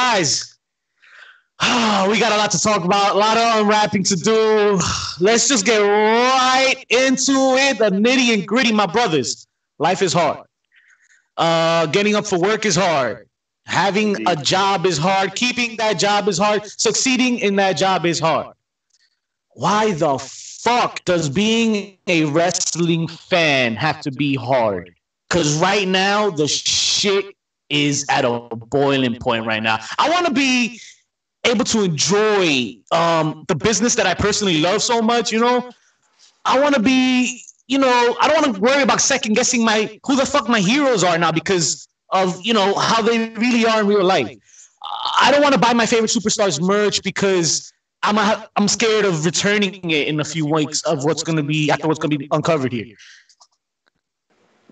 guys, we got a lot to talk about, a lot of unwrapping to do. Let's just get right into it. The nitty and gritty, my brothers. Life is hard. Uh, getting up for work is hard. Having a job is hard. Keeping that job is hard. Succeeding in that job is hard. Why the fuck does being a wrestling fan have to be hard? Because right now, the shit is at a boiling point right now. I want to be able to enjoy um, the business that I personally love so much, you know. I want to be, you know, I don't want to worry about second guessing my who the fuck my heroes are now because of you know how they really are in real life. I don't want to buy my favorite superstars merch because I'm a, I'm scared of returning it in a few weeks of what's going to be after what's going to be uncovered here.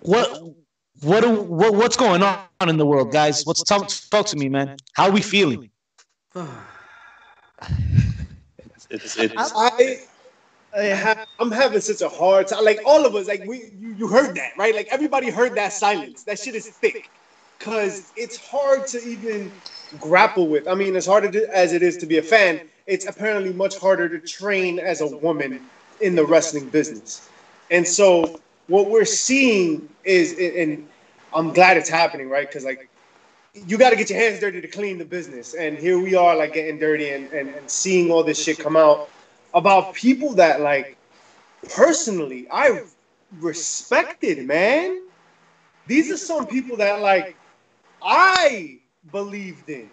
What what do, what what's going on in the world, guys? What's talk talk to me, man? How are we feeling? it's, it's, I, I have, I'm having such a hard time. Like all of us, like we, you, you heard that, right? Like everybody heard that silence. That shit is thick, cause it's hard to even grapple with. I mean, as hard as it is to be a fan, it's apparently much harder to train as a woman in the wrestling business. And so what we're seeing is, and I'm glad it's happening, right? Because like you got to get your hands dirty to clean the business. And here we are, like getting dirty and, and, and seeing all this shit come out about people that, like, personally, I respected, man. These are some people that, like, I believed in.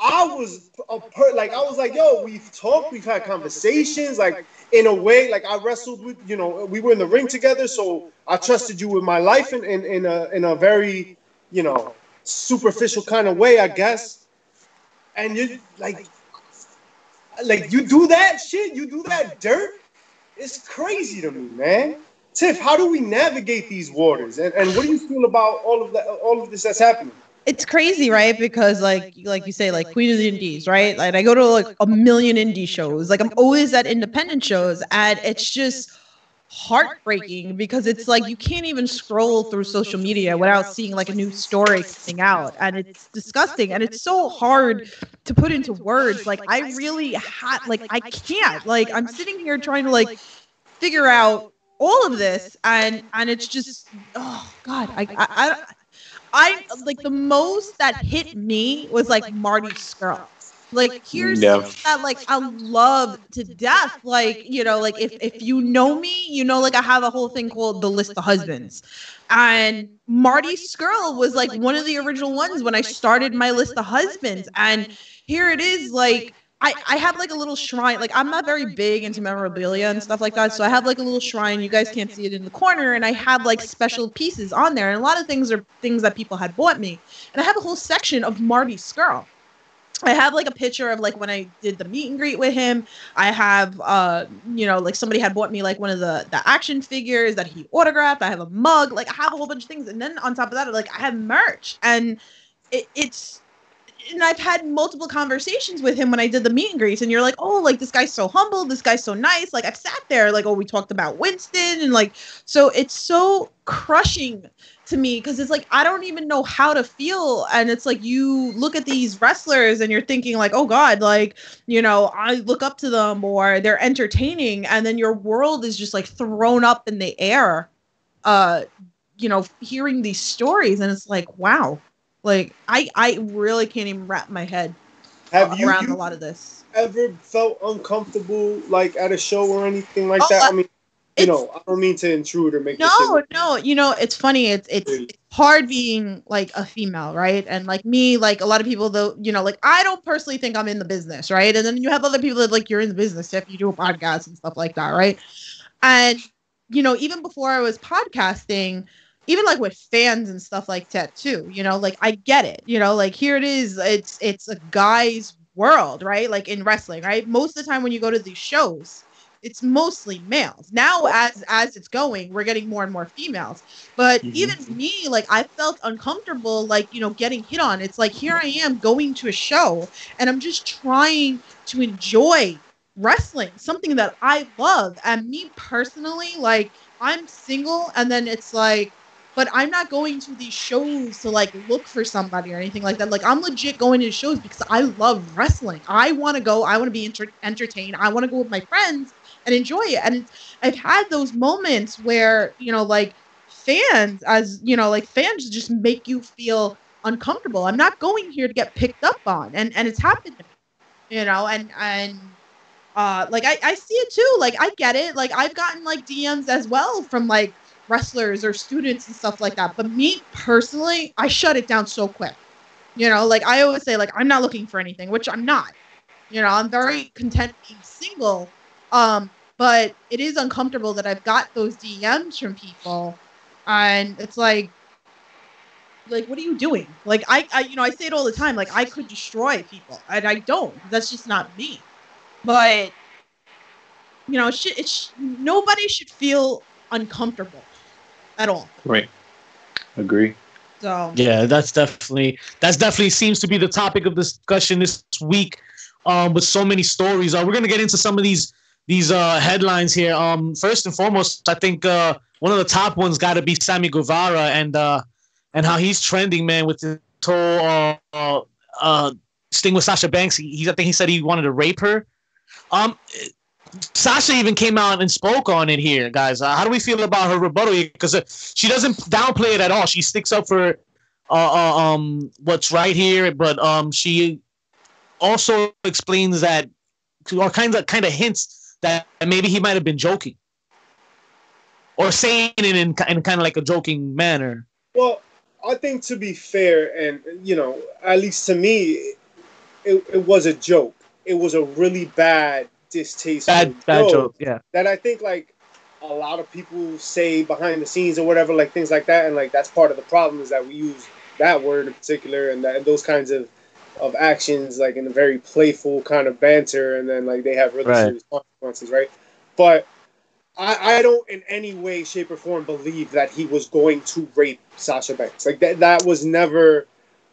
I was a per- like I was like, yo, we've talked, we've had conversations, like in a way, like I wrestled with, you know, we were in the ring together, so I trusted you with my life in in, in a in a very, you know, superficial kind of way, I guess. And you like, like you do that shit, you do that dirt. It's crazy to me, man. Tiff, how do we navigate these waters? And, and what do you feel about all of that, all of this that's happening? It's crazy, right? Because like like you say, like Queen of the Indies, right? Like I go to like a million indie shows. Like I'm always at independent shows, and it's just heartbreaking because it's like you can't even scroll through social media without seeing like a new story coming out and it's disgusting and it's so hard to put into words like i really had like i can't like i'm sitting here trying to like figure out all of this and and it's just oh god i i, I I like the most that hit me was like Marty Scurll. Like here's yeah. that like I love to death. Like, you know, like if if you know me, you know, like I have a whole thing called the list of husbands. And Marty Scurll was like one of the original ones when I started my list of husbands. And here it is, like I, I have like a little shrine. Like I'm not very big into memorabilia and stuff like that. So I have like a little shrine. You guys can't see it in the corner. And I have like special pieces on there. And a lot of things are things that people had bought me. And I have a whole section of Marty Scurll. I have like a picture of like when I did the meet and greet with him. I have uh you know like somebody had bought me like one of the the action figures that he autographed. I have a mug. Like I have a whole bunch of things and then on top of that like I have merch and it, it's and I've had multiple conversations with him when I did the meet and greets, and you're like, oh, like this guy's so humble, this guy's so nice. Like I've sat there, like, oh, we talked about Winston, and like, so it's so crushing to me because it's like I don't even know how to feel. And it's like you look at these wrestlers and you're thinking, like, oh God, like, you know, I look up to them or they're entertaining, and then your world is just like thrown up in the air. Uh, you know, hearing these stories, and it's like, wow, like I I really can't even wrap my head Have you, around you a lot of this. Ever felt uncomfortable like at a show or anything like oh, that? Uh, I mean, you know, I don't mean to intrude or make no, no. You know, it's funny. It's it's, it's hard being like a female, right? And like me, like a lot of people, though, you know, like I don't personally think I'm in the business, right? And then you have other people that like you're in the business if you do a podcast and stuff like that, right? And you know, even before I was podcasting, even like with fans and stuff like that too, you know, like I get it, you know, like here it is, it's it's a guy's world, right? Like in wrestling, right? Most of the time when you go to these shows it's mostly males. Now as as it's going, we're getting more and more females. But mm-hmm. even me, like I felt uncomfortable like, you know, getting hit on. It's like here I am going to a show and I'm just trying to enjoy wrestling, something that I love. And me personally, like I'm single and then it's like but I'm not going to these shows to like look for somebody or anything like that. Like I'm legit going to shows because I love wrestling. I want to go. I want to be inter- entertained. I want to go with my friends and enjoy it. And I've had those moments where you know, like fans, as you know, like fans just make you feel uncomfortable. I'm not going here to get picked up on, and and it's happened me, you know, and and uh like I I see it too. Like I get it. Like I've gotten like DMs as well from like wrestlers or students and stuff like that. But me personally, I shut it down so quick. You know, like I always say, like I'm not looking for anything, which I'm not. You know, I'm very content being single. Um, but it is uncomfortable that I've got those DMs from people, and it's like, like what are you doing? Like I, I, you know, I say it all the time. Like I could destroy people, and I don't. That's just not me. But you know, sh- nobody should feel uncomfortable at all. Right. Agree. So Yeah, that's definitely that's definitely seems to be the topic of discussion this week. Um, with so many stories, uh, we're gonna get into some of these these uh headlines here. Um, first and foremost, I think uh one of the top ones got to be Sammy Guevara and uh and how he's trending, man, with the whole uh, uh, uh sting with Sasha Banks. He, he I think he said he wanted to rape her. Um, Sasha even came out and spoke on it here, guys. Uh, how do we feel about her rebuttal? Because uh, she doesn't downplay it at all. She sticks up for uh, uh, um what's right here, but um she also explains that or kind of kind of hints that maybe he might have been joking or saying it in, in kind of like a joking manner. Well, I think to be fair, and you know, at least to me, it, it was a joke. It was a really bad, distasteful Bad bad joke. Yeah. that I think like a lot of people say behind the scenes or whatever, like things like that, and like that's part of the problem is that we use that word in particular and, that, and those kinds of of actions like in a very playful kind of banter, and then like they have really Right. serious consequences, right? But I, I don't in any way, shape, or form believe that he was going to rape Sasha Banks. Like that, that was never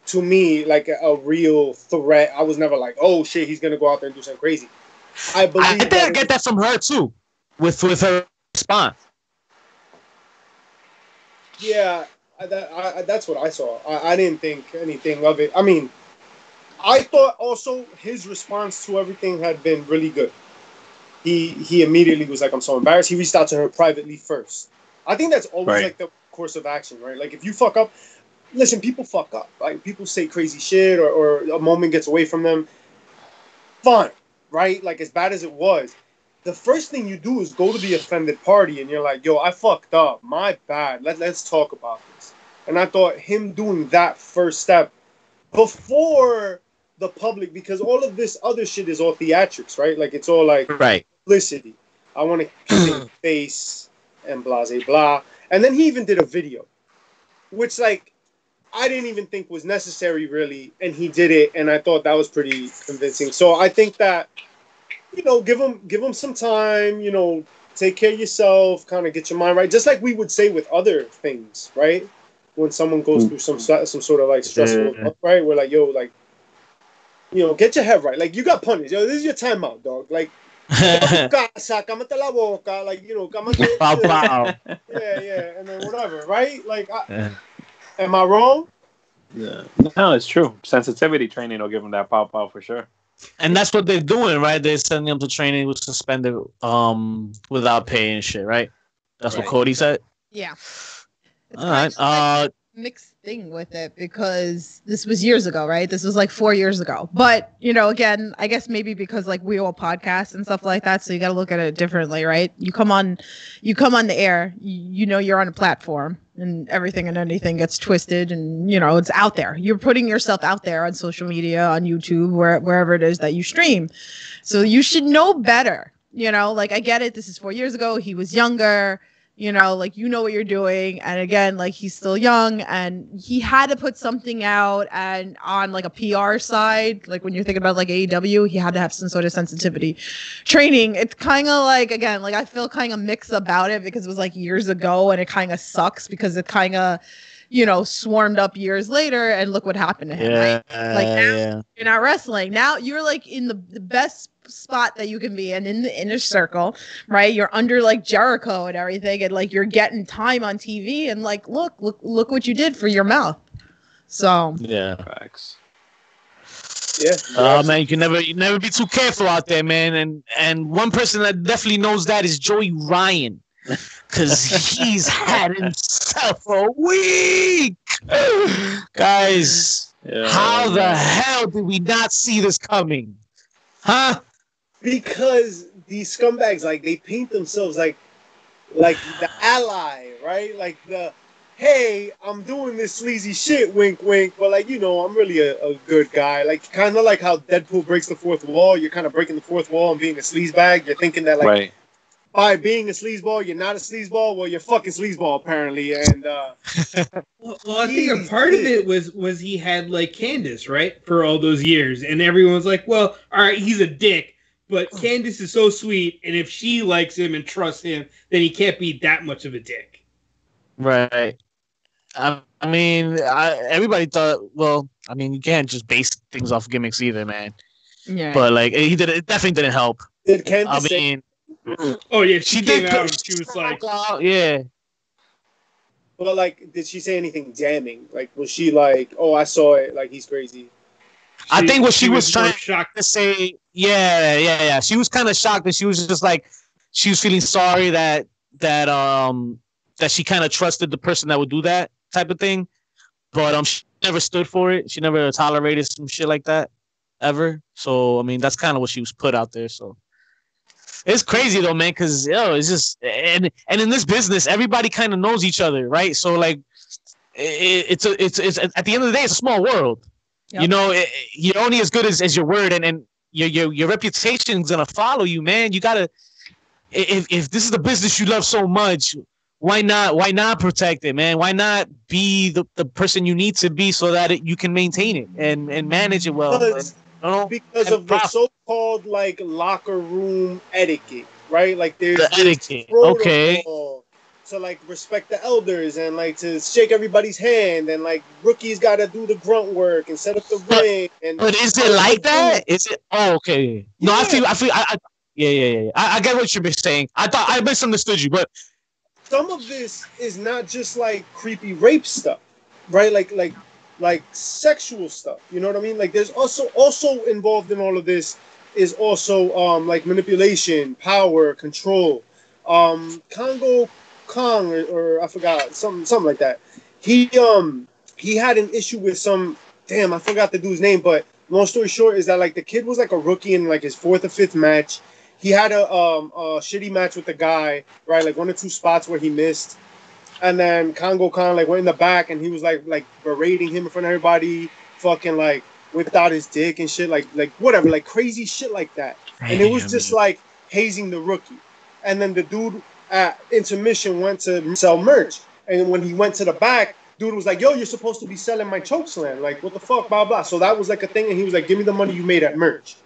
to me like a, a real threat. I was never like, oh shit, he's gonna go out there and do something crazy. I believe. I think I get that from her too, with with her response. Yeah, I, that, I, I- that's what I saw. I, I didn't think anything of it. I mean, I thought also his response to everything had been really good. He he immediately was like, "I'm so embarrassed." He reached out to her privately first. I think that's always Right. like the course of action, right? Like if you fuck up, listen, people fuck up. Like people say crazy shit, or, or a moment gets away from them. Fine, right? Like as bad as it was, the first thing you do is go to the offended party and you're like, yo, I fucked up. My bad. Let, let's talk about this. And I thought him doing that first step before the public, because all of this other shit is all theatrics, right? Like it's all like Right. publicity. I want to save face and blah, blah, blah. And then he even did a video, which like I didn't even think was necessary really, and he did it, and I thought that was pretty convincing. So I think that you know, give him give him some time. You know, take care of yourself, kind of get your mind right, just like we would say with other things, right? When someone goes through some mm-hmm. some sort of like stressful, Yeah. right? We're like, yo, like, you know, get your head right. Like you got punished. Yo, this is your timeout, dog. Like. casa, cámate la boca, like you know, cámate, Pow, pow. yeah, yeah, and then whatever, right? Like, I, am I wrong? Yeah. No, it's true. Sensitivity training will give them that pop out for sure. And that's what they're doing, right? They're sending them to training with suspended um without pay and shit, right? That's Right. what Cody said. yeah. It's All right. like, Uh mixed thing with it because this was years ago, right? This was like four years ago. But you know, again, I guess maybe because like we all podcast and stuff like that, so you got to look at it differently, right? You come on, you come on the air, you, you know you're on a platform, and everything and anything gets twisted, and you know it's out there. You're putting yourself out there on social media, on YouTube, where wherever it is that you stream. So you should know better. You know, like I get it. This is four years ago. He was younger you know like you know what you're doing. And again like he's still young and he had to put something out and on like a pr side like when you're thinking about like aew he had to have some sort of sensitivity training. It's kind of like again like i feel kind of mixed about it because it was like years ago and it kind of sucks because it kind of you know, swarmed up years later, and look what happened to him. Yeah, right? Like now yeah. you're not wrestling. Now you're like in the, the best spot that you can be in in the inner circle, right? You're under like Jericho and everything, and like you're getting time on TV, and like look, look, look what you did for your mouth. So yeah. Facts. Yeah. Oh man, you can never you never be too careful out there, man. And and one person that definitely knows that is Joey Ryan. Cause he's had himself a week. Guys, Yeah. how the hell did we not see this coming? Huh? because these scumbags like they paint themselves like like the ally, right? Like the hey, I'm doing this sleazy shit, wink, wink, but like you know, I'm really a, a good guy. Like kind of like how Deadpool breaks the fourth wall. You're kind of breaking the fourth wall and being a sleazebag. You're thinking that like right. By being a sleazeball, you're not a sleazeball. Well, you're fucking sleazeball apparently, and uh, Well, well, I think a part of it was was he had like Candice right for all those years, and everyone was like, "Well, all right, he's a dick." But Candice is so sweet, and if she likes him and trusts him, then he can't be that much of a dick. Right. I, I mean, I, everybody thought. Well, I mean, you can't just base things off gimmicks either, man. yeah, But like, he did. It definitely didn't help. did I Candice say mean, Oh yeah, she, she came did. out and she was like, yeah. But like, did she say anything damning? Like, was she like, "Oh, I saw it. Like, he's crazy." I think what she was more trying- shocked. to say, yeah, yeah, yeah. She was kind of shocked that she was just like, she was feeling sorry that that um that she kind of trusted the person that would do that type of thing, but um, she never stood for it. She never tolerated some shit like that ever. So I mean, that's kind of what she was put out there. So it's crazy though, man, because yo, it's just and and in this business, everybody kind of knows each other, right? So like, it, it's a it's it's at the end of the day, it's a small world. Yep. You know, it, you're only as good as, as your word, and and your your your reputation's gonna follow you, man. You gotta if if this is the business you love so much, why not why not protect it, man? Why not be the, the person you need to be so that it, you can maintain it and and manage it well? Because- You know, because of the so-called like locker room etiquette, right? Like there's the etiquette. Okay. to like respect the elders and like to shake everybody's hand and like rookies got to do the grunt work and set up the But- ring and But is it like that? Is it? Oh, okay. No, I feel. I feel. I, I yeah, yeah, yeah. yeah. I, I get what you're saying. I thought I misunderstood you, but some of this is not just like creepy rape stuff, right? Like like like sexual stuff. You know what I mean? Like there's also also involved in all of this is also um like manipulation, power, control. Um Kongo Kong or, or I forgot something something like that. He um he had an issue with some damn I forgot the dude's name, but long story short is that like the kid was like a rookie in like his fourth or fifth match. He had a um a shitty match with the guy, right? Like one or two spots where he missed. And then Congo Khan like went in the back and he was like like berating him in front of everybody, fucking like whipped out his dick and shit, like like whatever, like crazy shit like that. And it was just like hazing the rookie. And then the dude at intermission went to sell merch. And when he went to the back, dude was like, Yo, you're supposed to be selling my chokeslam. Like, what the fuck, blah, blah. So that was like a thing. And he was like, Give me the money you made at merch.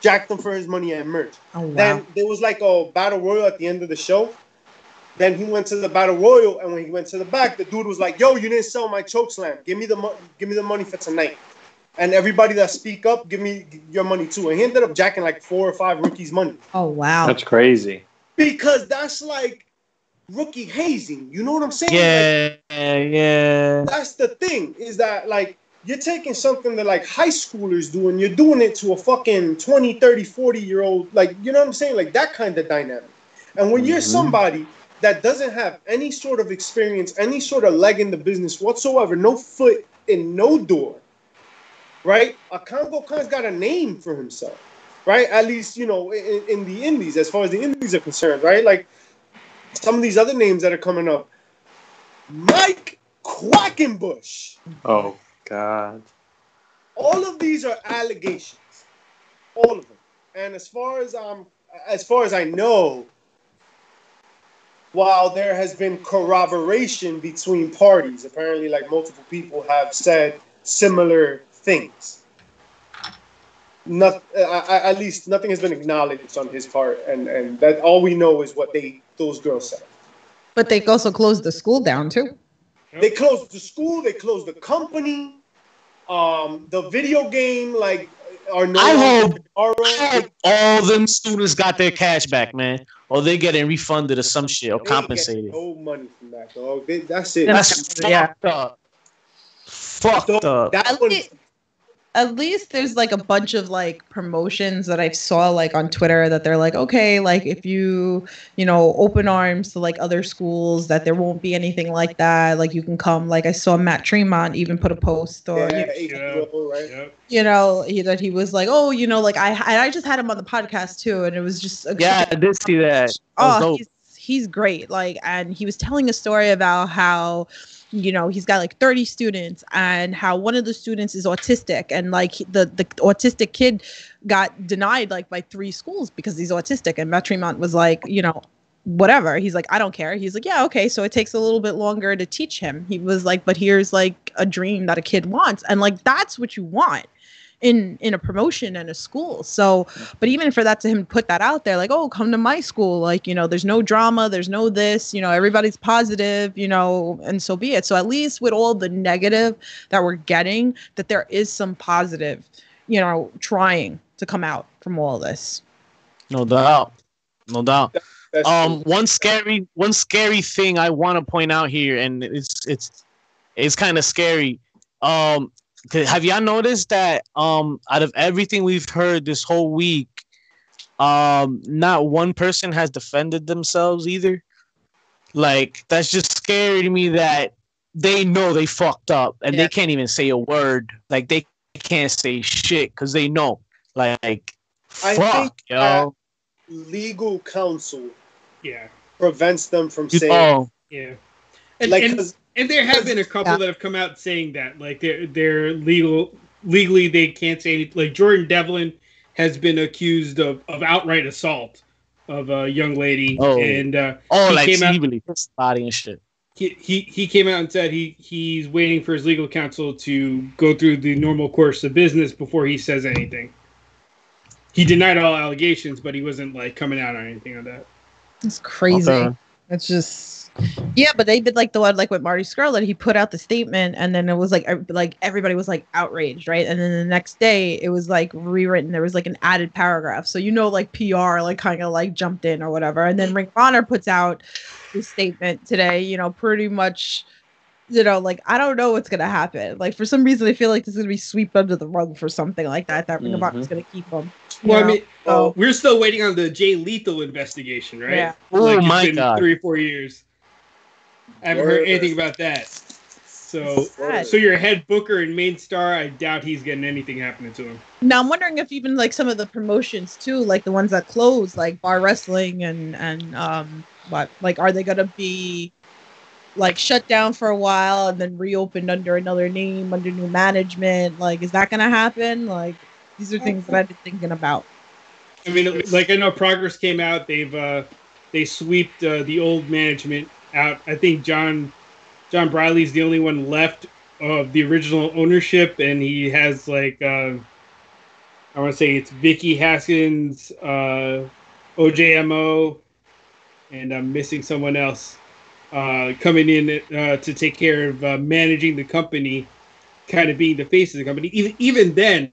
Jacked him for his money at merch. oh wow, Then there was like a battle royal at the end of the show. Then he went to the battle royal, and when he went to the back, the dude was like, "Yo, you didn't sell my choke slam. Give me the mo- give me the money for tonight." And everybody that speak up, give me your money too. And he ended up jacking like four or five rookies' money oh wow, That's crazy. because that's like rookie hazing. You know what I'm saying? Like, yeah, yeah. that's the thing is that like you're taking something that like high schoolers do and you're doing it to a fucking 20 30 40 year old like you know what i'm saying like that kind of dynamic and when you're Mhm. somebody that doesn't have any sort of experience any sort of leg in the business whatsoever no foot in no door right? A congo khan's got a name for himself right? At least you know in, in the indies as far as the indies are concerned right? Like some of these other names that are coming up. Mike quackenbush. Oh God. all of these are allegations. All of them. And as far as um as far as i know while there has been corroboration between parties apparently like multiple people have said similar things not uh, I- I- at least nothing has been acknowledged on his part and and that all we know is what they those girls said but they also closed the school down too. They closed the school. They closed the company. Um, the video game like are no. I hope, tomorrow. I hope all them students got their cash back, man, or they getting refunded or some shit or They compensated. No money from that, dog. They- that's it. That's Yeah. fucked up. Fucked Dog, up. that At one, least, at least there's like a bunch of like promotions that I saw like on Twitter that they're like, okay, like if you, you know, open arms to like other schools, that there won't be anything like that. Like you can come. Like I saw Matt Tremont even put a post or yeah, you, eight Yeah. right? Yep. you know he, that he was like, oh, you know, like I I I just had him on the podcast too, and it was just a Yeah, I did see that. That oh dope. he's he's great like and he was telling a story about how you know he's got like 30 students and how one of the students is autistic and like the the autistic kid got denied like by three schools because he's autistic and Matt Tremont was like you know whatever. He's like i don't care. He's like yeah okay so it takes a little bit longer to teach him. He was like but here's like a dream that a kid wants. And like that's what you want in in a promotion and a school so but even for that to him put that out there like oh come to my school like you know there's no drama there's no this you know everybody's positive you know and so be it so at least with all the negative that we're getting that there is some positive you know trying to come out from all this No doubt. No doubt. That's Um, true. one scary, one scary thing I want to point out here, and it's it's it's kind of scary. Um, 'cause have y'all noticed that? Um, out of everything we've heard this whole week, um, not one person has defended themselves either. Like that's just scary to me that they know they fucked up and Yeah. they can't even say a word. Like they can't say shit because they know. Like, I fuck, think yo. legal counsel Yeah. prevents them from saying know, Yeah. And, like and, 'cause and there have been a couple Yeah. that have come out saying that, like they're they're legal legally they can't say anything. Like Jordan Devlin has been accused of, of outright assault of a young lady, Oh. and uh, oh, he like came out- he really hit somebody and shit. he, he he came out and said he he's waiting for his legal counsel to go through the normal course of business before he says anything. He denied all allegations, but he wasn't like coming out on anything on that. it's crazy Okay. It's just yeah, but they did like the one like with Marty Scurll he put out the statement and then it was like like everybody was like outraged, right? And then the next day it was like rewritten. There was like an added paragraph, so you know like PR like kind of like jumped in or whatever. And then Ring of Honor puts out this statement today, you know, pretty much. You know, like I don't know what's gonna happen. Like for some reason, I feel like this is gonna be swept under the rug for something like that. That Ring of Honor is mm-hmm. gonna keep them. Well, I mean, Oh. we're still waiting on the Jay Lethal investigation, right? Yeah. Oh it's my been God. three or four years. I haven't Word. heard anything about that. So, Sad. so your head booker and main star, I doubt he's getting anything happening to him. Now I'm wondering if even like some of the promotions too, like the ones that close, like bar wrestling and and um what like are they gonna be like shut down for a while and then reopened under another name, under new management? Like is that gonna happen? Like these are things that I've been thinking about. I mean, like I know Progress came out. They've uh, they swept uh, the old management out. I think Jon Jon Briley's the only one left of the original ownership, and he has like uh, I want to say it's Vicky Haskins, uh, OJMO, and I'm missing someone else uh, coming in uh, to take care of uh, managing the company, kind of being the face of the company. Even even then,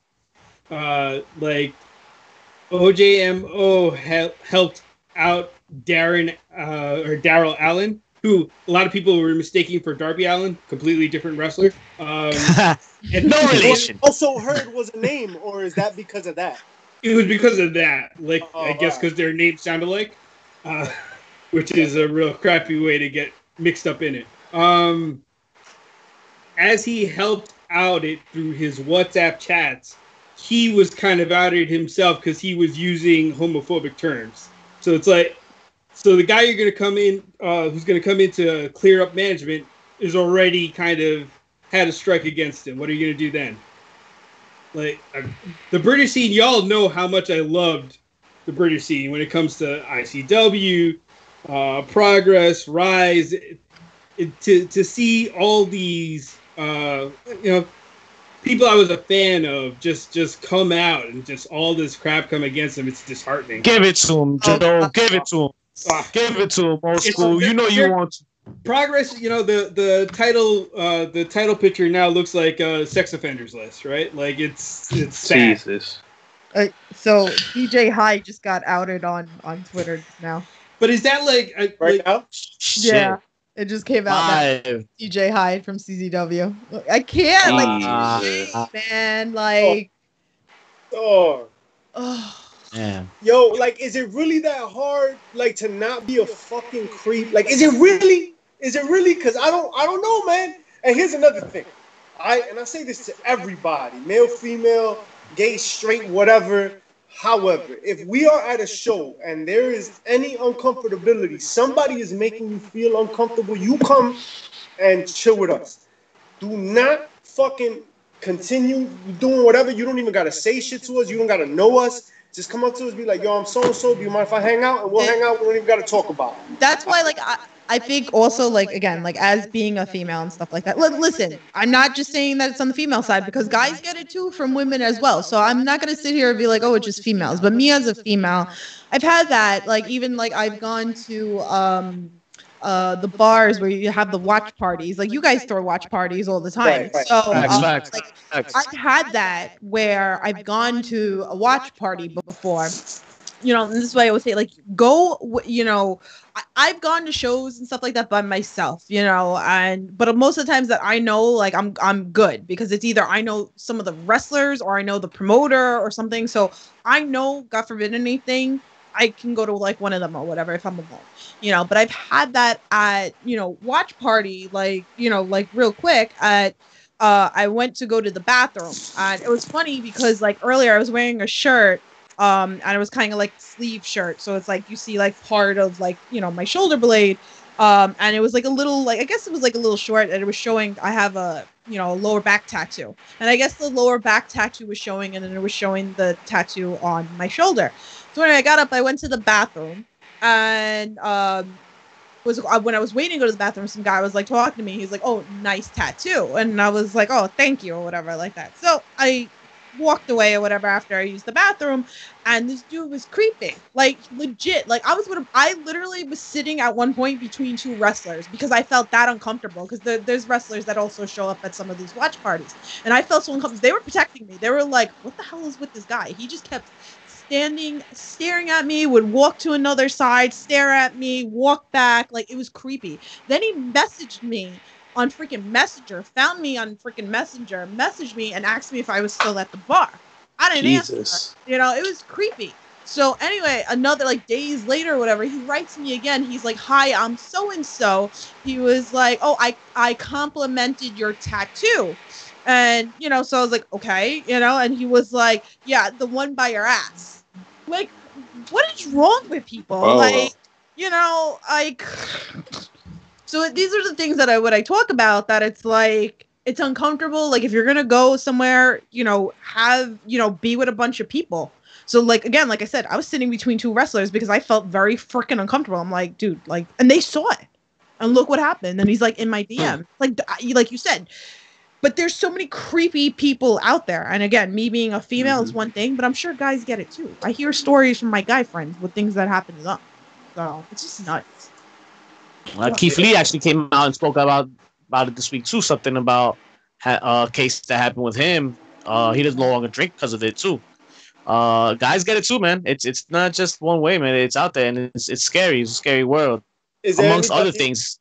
uh, like OJMO hel- helped out Darren uh, or Daryl Allen, who a lot of people were mistaking for Darby Allin, completely different wrestler. Um, and no relation. Also heard was a name, or is that because of that? It was because of that, like Oh, I guess wow. because their names sounded like, uh, which is a real crappy way to get mixed up in it. Um, as he helped out it through his WhatsApp chats, he was kind of outed himself because he was using homophobic terms. So it's like, so the guy you're gonna come in, uh, who's gonna come in to clear up management, is already kind of had a strike against him. What are you gonna do then? Like uh, the British scene, y'all know how much I loved the British scene when it comes to ICW, uh, Progress, Rise. It, it- to to see all these, uh, you know, people I was a fan of just just come out and just all this crap come against them. It's disheartening. Give it to him, Joe. Give it to him. Give it to him, old school. You know you want to. progress. You know the the title uh, the title picture now looks like a sex offenders list, right? Like it's it's sad. Jesus. Uh, so DJ Hyde just got outed on on Twitter now. But is that like, a, Right like now? Shit. Yeah, it just came out. DJ Hyde from CZW. I can't like Ah. man like. Oh. Oh. Yeah. Yo, like, is it really that hard, like, to not be a fucking creep? Like, is it really? Is it really? Because I don't, I don't know, man. And here's another thing. I and I say this to everybody, male, female, gay, straight, whatever. However, if we are at a show and there is any uncomfortability, somebody is making you feel uncomfortable, you come and chill with us. Do not fucking continue doing whatever. You don't even gotta say shit to us. You don't gotta know us. Just come up to us, be like, yo, I'm so and so. Do you mind if I hang out? And we'll hang out. We don't even gotta talk about it. that's why like I, I think also like again like as being a female and stuff like that Li- listen i'm not just saying that it's on the female side because guys get it too from women as well so i'm not going to sit here and be like oh it's just females but me as a female i've had that like even like i've gone to um uh the bars where you have the watch parties like you guys throw watch parties all the time Right, right. so um, facts, like, facts. I've had that where I've gone to a watch party before. You know, this is why I would say, like, go, you know, I- I've gone to shows and stuff like that by myself, you know, and but most of the times that I know, like, I'm I'm good because it's either I know some of the wrestlers or I know the promoter or something. So I know, God forbid anything, I can go to like one of them or whatever if I'm alone, you know. But I've had that at you know watch party, like you know, like real quick at uh, I went to go to the bathroom. And it was funny because like earlier I was wearing a shirt, um, and it was kind of like sleeve shirt. So it's like you see like part of like you know my shoulder blade, um, and it was like a little like I guess it was like a little short, and it was showing I have a you know a lower back tattoo, and I guess the lower back tattoo was showing, and then it was showing the tattoo on my shoulder. So anyway, I got up, I went to the bathroom, and um, was uh, when I was waiting to go to the bathroom, some guy was like talking to me. He's like, "Oh, nice tattoo," and I was like, "Oh, thank you," or whatever like that. So I walked away or whatever after I used the bathroom, and this dude was creeping, like legit. Like I was with. I literally was sitting at one point between two wrestlers because I felt that uncomfortable. Because there, there's wrestlers that also show up at some of these watch parties, and I felt so uncomfortable. They were protecting me. They were like, "What the hell is with this guy?" He just kept standing staring at me would walk to another side stare at me walk back like it was creepy then he messaged me on freaking messenger found me on freaking messenger messaged me and asked me if i was still at the bar. I didn't answer. You know it was creepy. So anyway another like days later or whatever he writes me again. He's like hi i'm so and so he was like oh i i complimented your tattoo. And you know so i was like okay you know and he was like yeah the one by your ass. Like what is wrong with people? Oh. like you know like so these are the things that i would i talk about that it's like it's uncomfortable. Like if you're gonna go somewhere you know have you know be with a bunch of people. So like again like i said i was sitting between two wrestlers because i felt very freaking uncomfortable. I'm like dude like and they saw it. And look what happened. And he's like in my dm like I- like you said but there's so many creepy people out there. And again me being a female is Mhm. one thing but i'm sure guys get it too. I hear stories from my guy friends with things that happen to them. So it's just nuts Uh, Keith Lee actually came out and spoke about about it this week too. Something about ha- a case that happened with him. Uh, he doesn't no longer drink because of it too. Uh, guys get it too, man. It's it's not just one way, man. It's out there and it's it's scary. It's a scary world. Is there Amongst other things,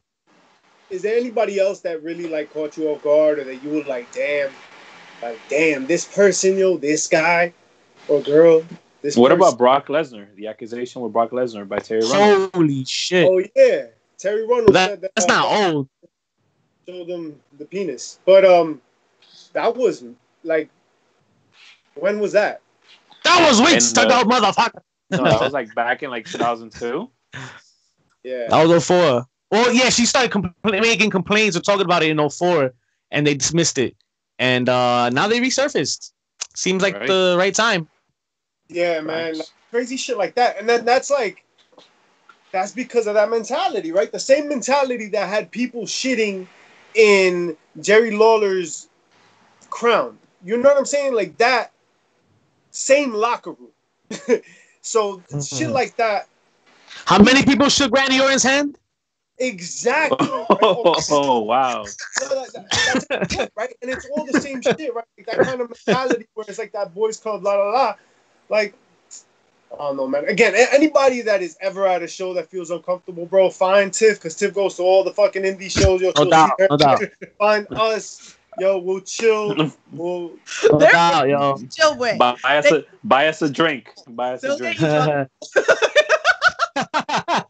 Is there anybody else that really like caught you off guard, or that you were like, damn, like damn, this person, yo, this guy or girl, this. What person. about Brock Lesnar? The accusation with Brock Lesnar by Terry Rowan. holy shit! Oh yeah, Terri Runnels That, said that. that's uh, not old. showed them the penis. But um, that was like, when was that? That was weeks And, stuck uh, motherfucker. No, that was like back in like 2002. Yeah. That was 04. Well, yeah, she started compl- making complaints or talking about it in 04, and they dismissed it. And uh, now they resurfaced. Seems like Right. the right time. Yeah, man. Like, crazy shit like that. And then that's like, that's because of that mentality, right? The same mentality that had people shitting in Jerry Lawler's crown. You know what I'm saying? Like that same locker room. so shit Mhm. like that. How many people shook Randy Orton's hand? Exactly. Oh, wow. That- that- that's right? And it's all the same shit, right? Like that kind of mentality where it's like that boys club, la la la. Like, I don't know, man. Again, anybody that is ever at a show that feels uncomfortable, bro, find Tiff because Tiff goes to all the fucking indie shows. Yo, No doubt, no doubt. Find us. Yo, we'll chill. We'll No They're- doubt, yo. Chill with. Buy us a buy us a drink. Buy us a drink. get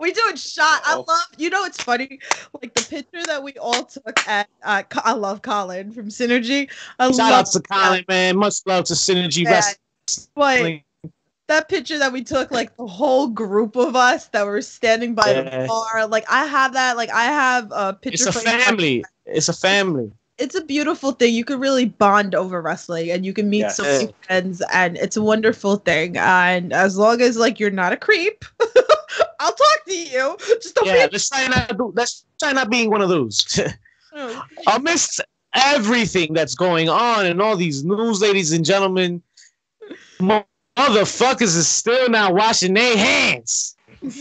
We doing shot. I Oh. love. You know, it's funny. Like the picture that we all took at. Uh, I love Colin from Synergy. I Shout love out to Colin, man. Much love to Synergy Yeah. But Wrestling. That picture that we took, like the whole group of us that were standing by Yeah. the bar, like I have that. Like I have a picture. It's a family. It's a family. It's a beautiful thing. You can really bond over wrestling, and you can meet Yes. so many friends, and it's a wonderful thing. And as long as like you're not a creep, I'll talk to you. Just don't Yeah, be. let's try not do, let's try not being one of those. Oh. Amidst everything that's going on and all these news, ladies and gentlemen, motherfuckers is still not washing their hands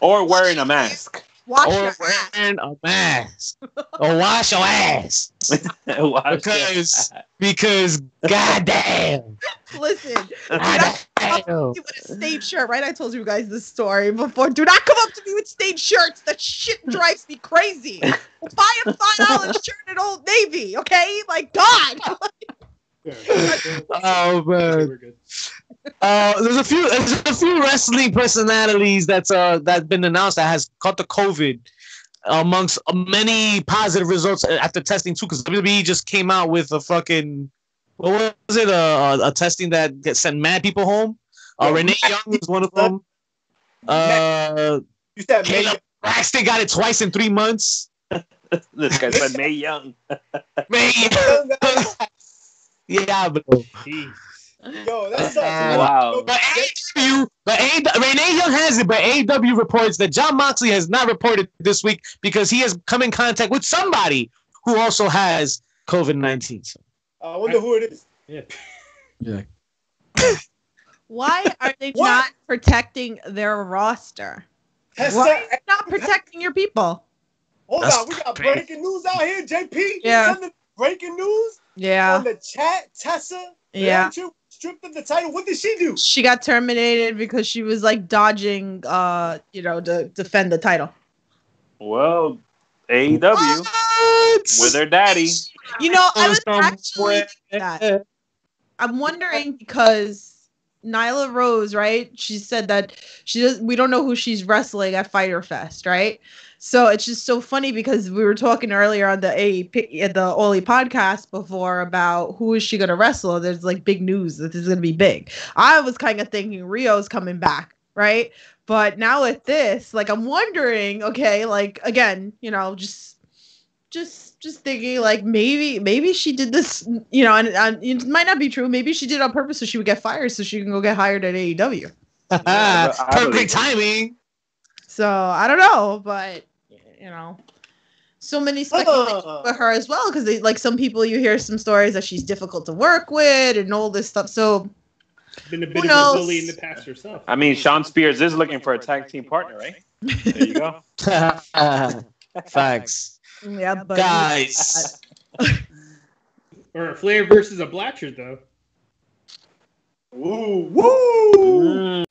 Or wearing a mask. Wash or your ass. wearing a mask or wash your ass Watch Because- that. because goddamn, Listen, goddamn. you with a stage shirt, right? I told you guys this story before. Do not come up to me with stage shirts. That shit drives me crazy. Buy a five dollar shirt at Old Navy, okay? Like God. Oh man. Uh, there's a few there's a few wrestling personalities that's uh that's been announced that has caught the COVID amongst many positive results after testing too. Because WWE just came out with a fucking what was it a, a testing that sent mad people home. Uh, Renee Young is one of them. Uh, you said Kayla Braxton got it twice in three months. This guy said May Young. Man, yeah, but Jeez. Yo, that sucks. Wow. But AEW, but A, Renee Young has it, but AEW reports that Jon Moxley has not reported this week because he has come in contact with somebody who also has COVID nineteen. So I wonder who it is. Yeah. yeah. Why are they What? not protecting their roster? Tessa, Why are you not protecting your people? hold That's on, we got breaking news out here. JP, Yeah. breaking news Yeah. on the chat. Tessa, Yeah. Blanchard stripped of the title. What did she do? She got terminated because she was like dodging uh, you know, to defend the title. Well, AEW What? with her daddy. You know, I was actually thinking that. I'm wondering because Nyla Rose, right? She said that she does. We don't know who she's wrestling at Fyter Fest, right? So it's just so funny because we were talking earlier on the AEP, the Oli podcast before about who is she going to wrestle. There's like big news that this is going to be big. I was kind of thinking Riho's coming back, right? But now with this, like I'm wondering, okay, like again, you know, just just just thinking like maybe maybe she did this you know and, and it might not be true maybe she did it on purpose so she would get fired so she can go get hired at AEW I believe Perfect timing. so I don't know but you know so many speculations Uh. with her as well because like some people you hear some stories that she's difficult to work with and all this stuff so Been a Who bit of knows? a bully in the past herself. I mean, Shawn Spears is looking for a tag team partner, right? There you go. Facts. Yeah but Guys. Or a Flair versus a Blanchard, though. Woo, woo. Mm.